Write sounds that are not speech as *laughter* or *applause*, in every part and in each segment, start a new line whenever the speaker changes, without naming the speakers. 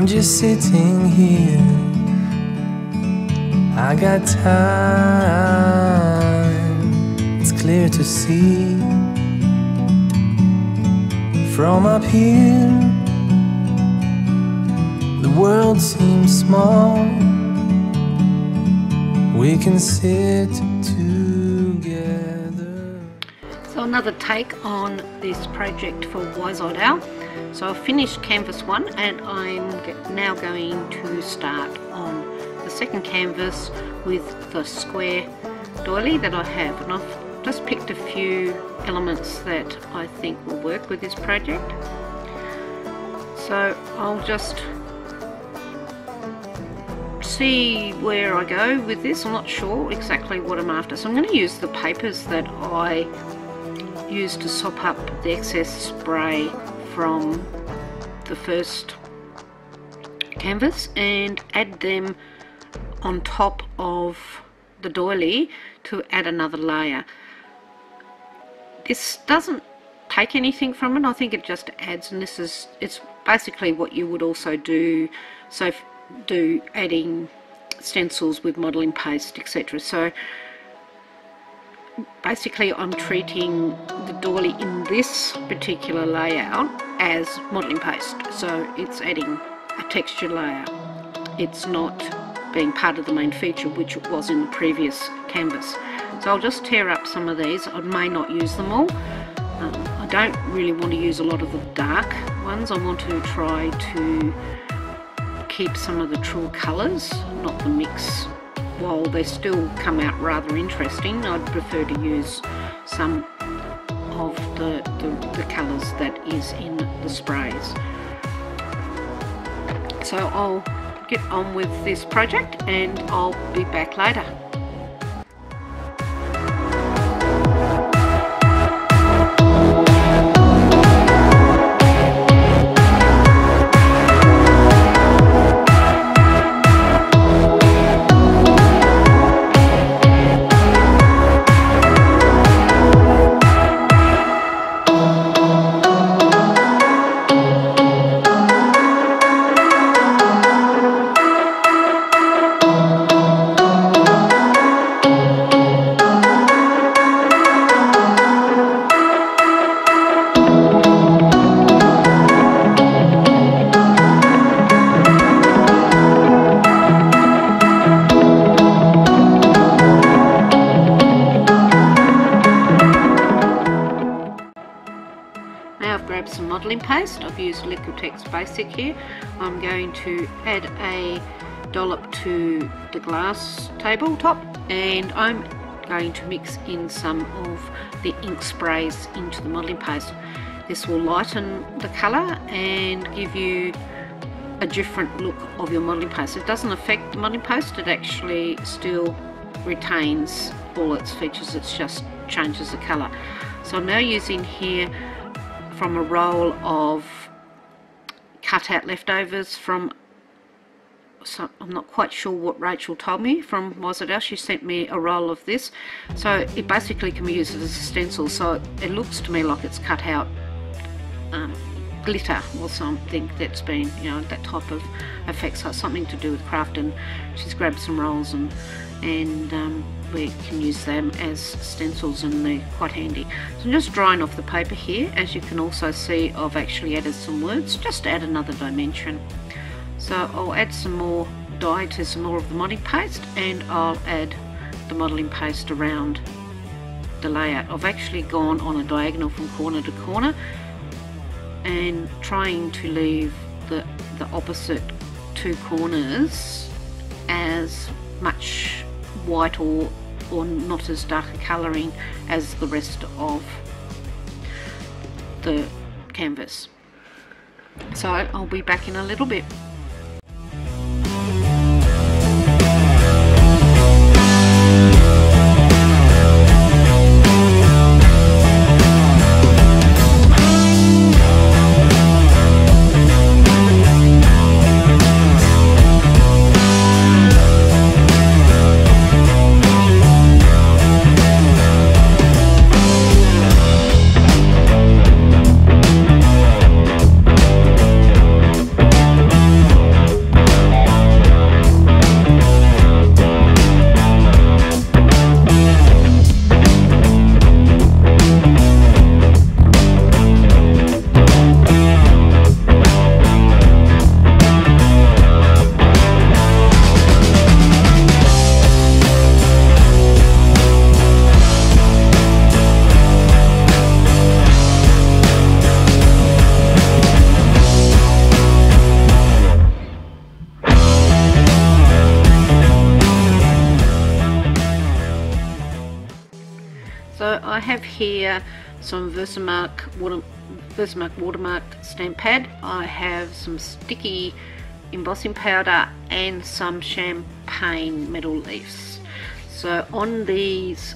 I'm just sitting here. I got time, it's clear to see. From up here, the world seems small. We can sit together.
So another take on this project for Wise-Eyed Owl. So I've finished canvas one and I'm now going to start on the second canvas with the square doily that I have and I've just picked a few elements that I think will work with this project. So I'll just see where I go with this. I'm not sure exactly what I'm after. So I'm going to use the papers that I used to sop up the excess spray from the first canvas and add them on top of the doily to add another layer. This doesn't take anything from it, I think it just adds and this is, it's basically what you would also do, so do adding stencils with modelling paste etc. So basically I'm treating the doily in this particular layout as modelling paste. So it's adding a texture layer. It's not being part of the main feature which it was in the previous canvas. So I'll just tear up some of these. I may not use them all. Um, I don't really want to use a lot of the dark ones. I want to try to keep some of the true colours not the mix while they still come out rather interesting, I'd prefer to use some of the, the, the colours that is in the sprays. So I'll get on with this project and I'll be back later. I've Liquitex Basic here. I'm going to add a dollop to the glass tabletop and I'm going to mix in some of the ink sprays into the modelling paste. This will lighten the colour and give you a different look of your modelling paste. It doesn't affect the modelling paste, it actually still retains all its features, it just changes the colour. So I'm now using here from a roll of cut out leftovers from so I'm not quite sure what Rachel told me from Was It Owl. She sent me a roll of this. So it basically can be used as a stencil. So it looks to me like it's cut out um, glitter or something that's been, you know, that type of effect. So it's something to do with craft. And she's grabbed some rolls and and um, we can use them as stencils and they're quite handy. So I'm just drying off the paper here. As you can also see, I've actually added some words just to add another dimension. So I'll add some more dye to some more of the modelling paste and I'll add the modelling paste around the layout. I've actually gone on a diagonal from corner to corner and trying to leave the, the opposite two corners as much white or, or not as dark a colouring as the rest of the canvas. So I'll be back in a little bit. So I have here some Versamark water, Versamark watermark stamp pad. I have some sticky embossing powder and some champagne metal leaves. So on these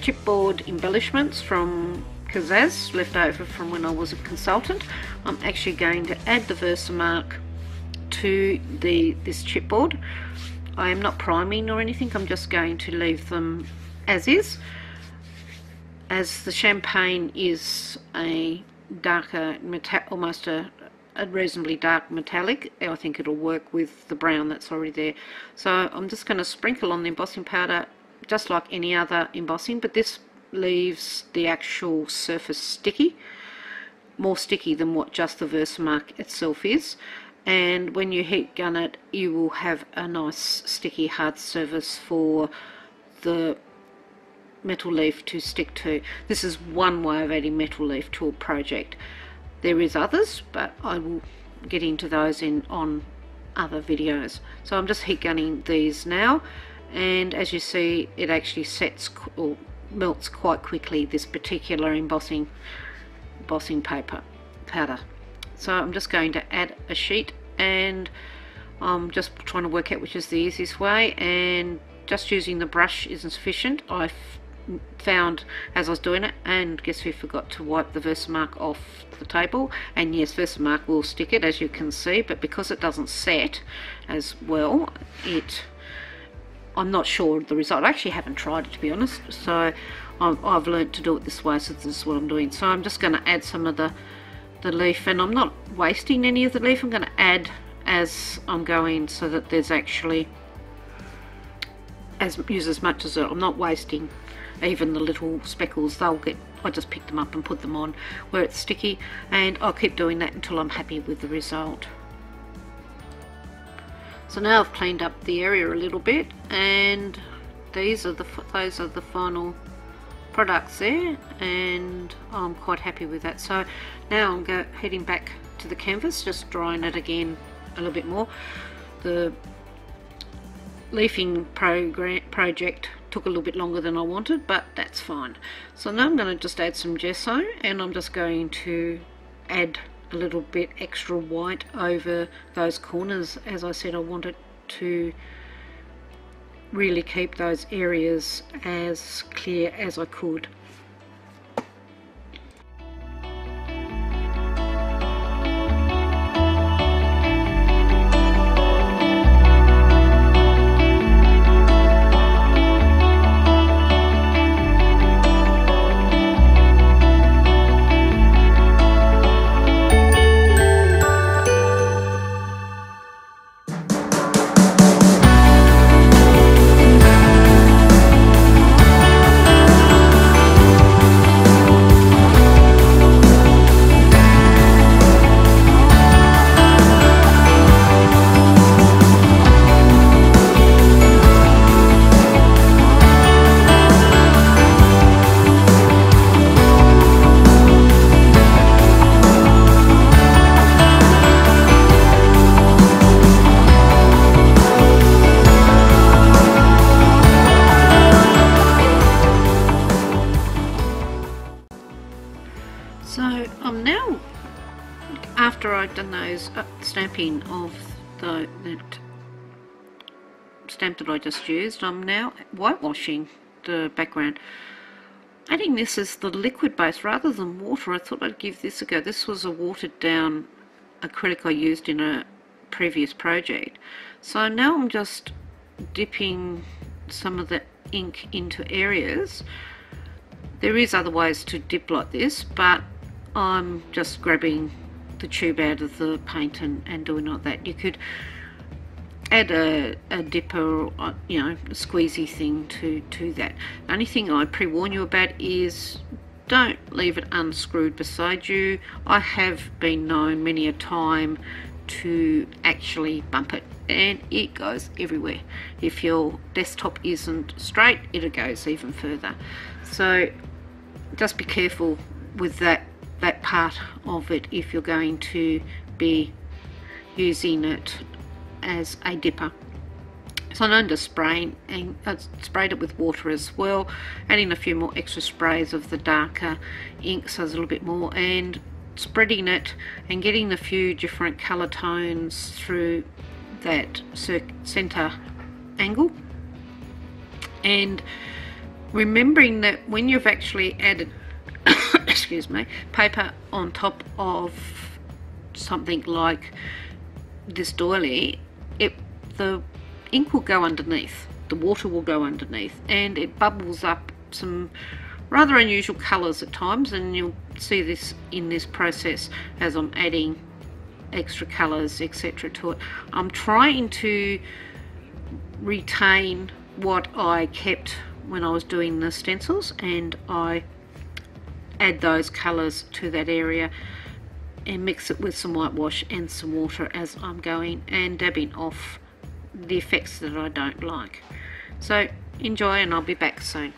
chipboard embellishments from Kaszazz left over from when I was a consultant, I'm actually going to add the Versamark to the this chipboard. I am not priming or anything, I'm just going to leave them as is. As the champagne is a darker, almost a, a reasonably dark metallic, I think it'll work with the brown that's already there. So I'm just going to sprinkle on the embossing powder just like any other embossing, but this leaves the actual surface sticky, more sticky than what just the Versamark itself is and when you heat gun it you will have a nice sticky hard surface for the metal leaf to stick to. This is one way of adding metal leaf to a project. There is others but I will get into those in on other videos. So I'm just heat gunning these now and as you see it actually sets or melts quite quickly this particular embossing embossing paper powder. So I'm just going to add a sheet and I'm just trying to work out which is the easiest way and just using the brush isn't sufficient. I found as I was doing it and guess we forgot to wipe the Versamark off the table and yes Versamark will stick it as you can see but because it doesn't set as well it I'm not sure the result. I actually haven't tried it to be honest so I've, I've learned to do it this way so this is what I'm doing. So I'm just going to add some of the the leaf and I'm not wasting any of the leaf I'm going to add as I'm going so that there's actually as use as much as it I'm not wasting even the little speckles they'll get I just pick them up and put them on where it's sticky and I'll keep doing that until I'm happy with the result. So now I've cleaned up the area a little bit and these are the those are the final products there and I'm quite happy with that. So now I'm go, heading back to the canvas just drying it again a little bit more. The leafing program, project took a little bit longer than I wanted but that's fine so now I'm going to just add some gesso and I'm just going to add a little bit extra white over those corners as I said I wanted to really keep those areas as clear as I could. Um, uh, stamping of the that stamp that I just used, I'm now whitewashing the background. Adding this as the liquid base rather than water, I thought I'd give this a go. This was a watered down acrylic I used in a previous project. So now I'm just dipping some of the ink into areas. There is other ways to dip like this, but I'm just grabbing the tube out of the paint and, and doing like that. You could add a, a dipper, uh, you know, a squeezy thing to, to that. The only thing I pre-warn you about is don't leave it unscrewed beside you. I have been known many a time to actually bump it and it goes everywhere. If your desktop isn't straight, it goes even further. So just be careful with that that part of it if you're going to be using it as a dipper. So I'm to spray and I sprayed it with water as well, adding a few more extra sprays of the darker ink so there's a little bit more and spreading it and getting a few different colour tones through that centre angle and remembering that when you've actually added *coughs* excuse me paper on top of something like this doily it the ink will go underneath the water will go underneath and it bubbles up some rather unusual colors at times and you'll see this in this process as I'm adding extra colors etc to it. I'm trying to retain what I kept when I was doing the stencils and I add those colors to that area and mix it with some whitewash and some water as I'm going and dabbing off the effects that I don't like. So enjoy and I'll be back soon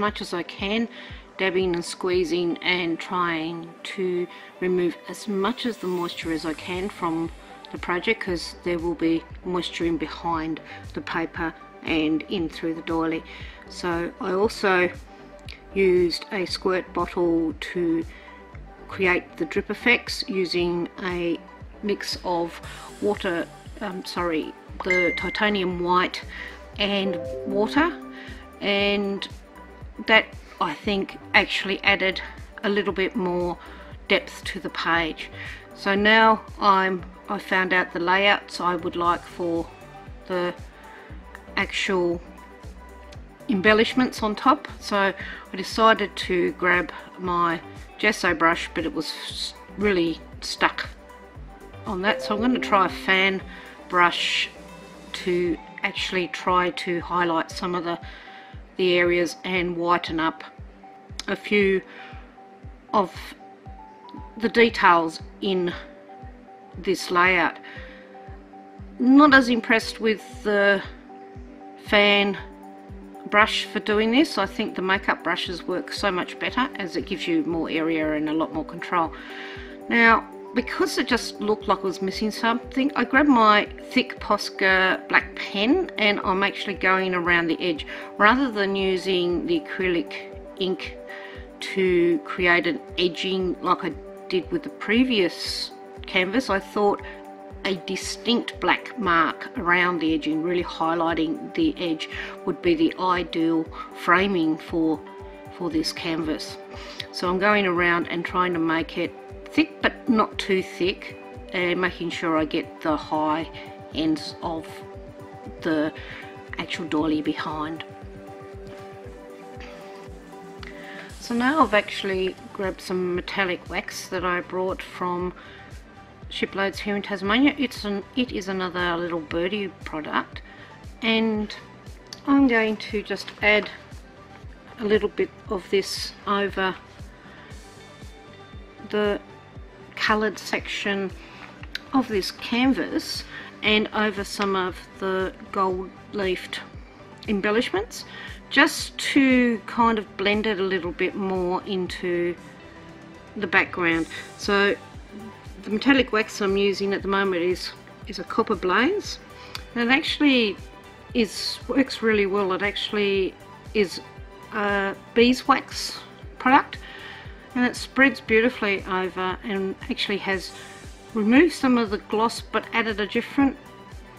much as I can, dabbing and squeezing and trying to remove as much of the moisture as I can from the project because there will be moisture in behind the paper and in through the doily. So I also used a squirt bottle to create the drip effects using a mix of water, um, sorry, the titanium white and water and that I think actually added a little bit more depth to the page. So now I'm I found out the layouts I would like for the actual embellishments on top. So I decided to grab my gesso brush but it was really stuck on that. So I'm going to try a fan brush to actually try to highlight some of the the areas and whiten up a few of the details in this layout. Not as impressed with the fan brush for doing this. I think the makeup brushes work so much better as it gives you more area and a lot more control. Now because it just looked like it was missing something, I grabbed my thick Posca black pen and I'm actually going around the edge. Rather than using the acrylic ink to create an edging like I did with the previous canvas, I thought a distinct black mark around the edging, really highlighting the edge would be the ideal framing for, for this canvas. So I'm going around and trying to make it thick but not too thick and making sure I get the high ends of the actual doily behind. So now I've actually grabbed some metallic wax that I brought from Shiploads here in Tasmania. It's an it is another little birdie product and I'm going to just add a little bit of this over the coloured section of this canvas and over some of the gold leafed embellishments just to kind of blend it a little bit more into the background. So the metallic wax I'm using at the moment is is a copper blaze and it actually is works really well. It actually is a beeswax product and it spreads beautifully over and actually has removed some of the gloss but added a different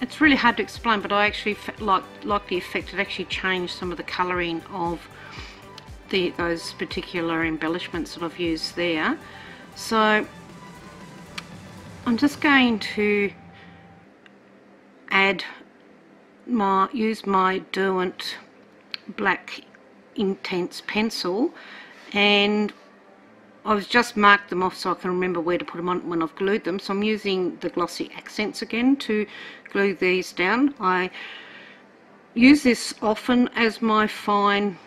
it's really hard to explain but I actually like like the effect it actually changed some of the colouring of the those particular embellishments that I've used there. So I'm just going to add my use my Derwent black intense pencil and I've just marked them off so I can remember where to put them on when I've glued them. So I'm using the glossy accents again to glue these down. I use this often as my fine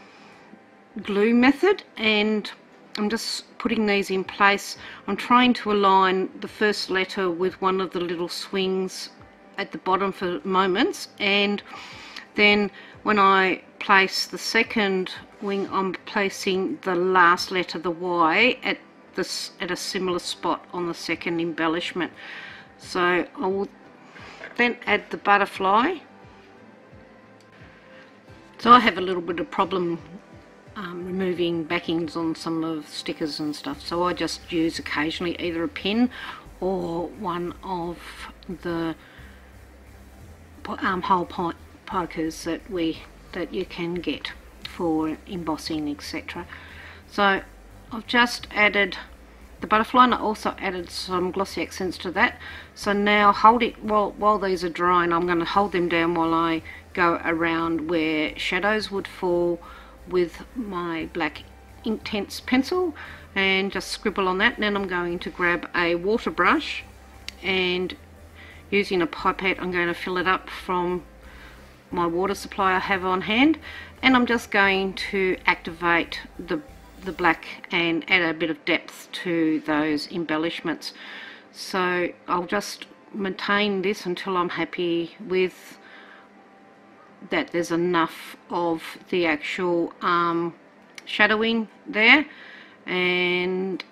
glue method and I'm just putting these in place. I'm trying to align the first letter with one of the little swings at the bottom for moments and then when I place the second I'm placing the last letter the Y at this at a similar spot on the second embellishment. So I will then add the butterfly. So I have a little bit of problem um, removing backings on some of stickers and stuff. So I just use occasionally either a pin or one of the um, hole that we that you can get for embossing etc so I've just added the butterfly and I also added some glossy accents to that. So now hold it while, while these are drying I'm going to hold them down while I go around where shadows would fall with my black intense pencil and just scribble on that. And then I'm going to grab a water brush and using a pipette I'm going to fill it up from my water supply I have on hand and I'm just going to activate the the black and add a bit of depth to those embellishments. So I'll just maintain this until I'm happy with that there's enough of the actual um, shadowing there. And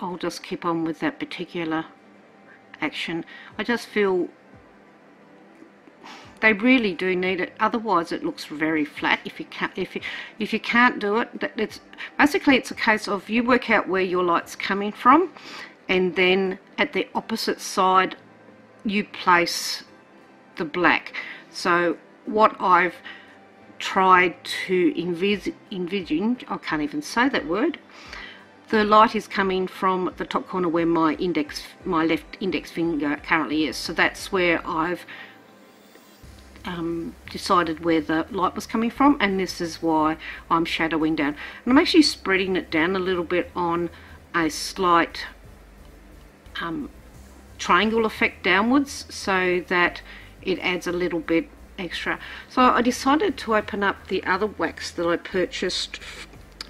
I'll just keep on with that particular action. I just feel they really do need it. Otherwise it looks very flat if you can't if you if you can't do it. It's basically it's a case of you work out where your light's coming from and then at the opposite side you place the black. So what I've tried to envis envision I can't even say that word the light is coming from the top corner where my index my left index finger currently is. So that's where I've um, decided where the light was coming from and this is why I'm shadowing down. And I'm actually spreading it down a little bit on a slight um, triangle effect downwards so that it adds a little bit extra. So I decided to open up the other wax that I purchased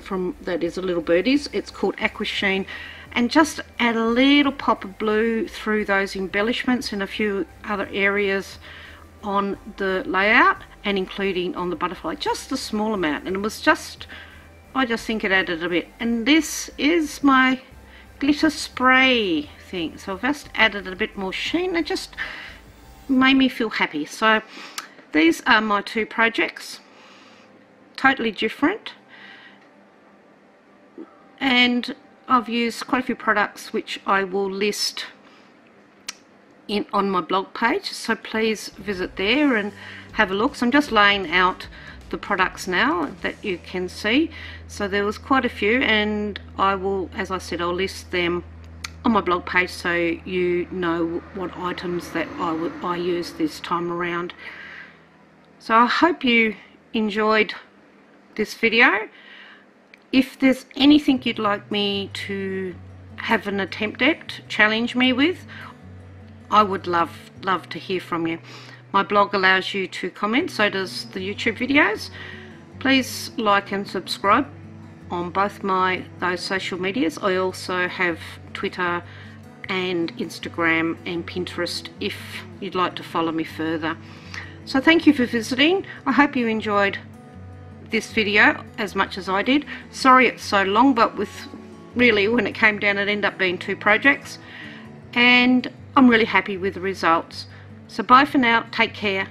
from that is a little birdies. It's called Aquasheen. And just add a little pop of blue through those embellishments and a few other areas on the layout and including on the butterfly just a small amount. And it was just I just think it added a bit. And this is my glitter spray thing. So I've just added a bit more sheen. It just made me feel happy. So these are my two projects. Totally different. And I've used quite a few products which I will list in on my blog page so please visit there and have a look. So I'm just laying out the products now that you can see. So there was quite a few and I will as I said I'll list them on my blog page so you know what items that I, I use this time around. So I hope you enjoyed this video. If there's anything you'd like me to have an attempt at challenge me with I would love love to hear from you my blog allows you to comment, so does the YouTube videos. Please like and subscribe on both my those social medias. I also have Twitter and Instagram and Pinterest if you'd like to follow me further. So thank you for visiting. I hope you enjoyed this video as much as I did. Sorry it's so long, but with really when it came down it ended up being two projects. And I'm really happy with the results. So bye for now. Take care.